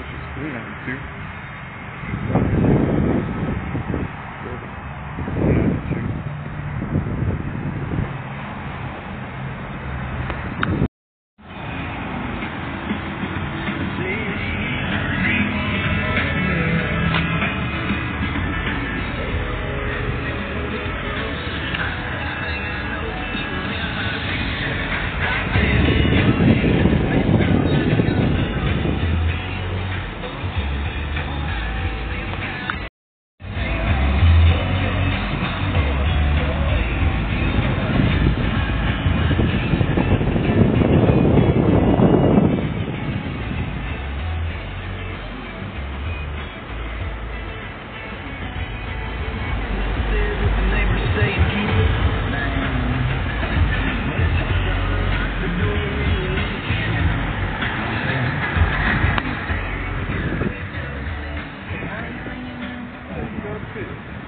which is 392. too.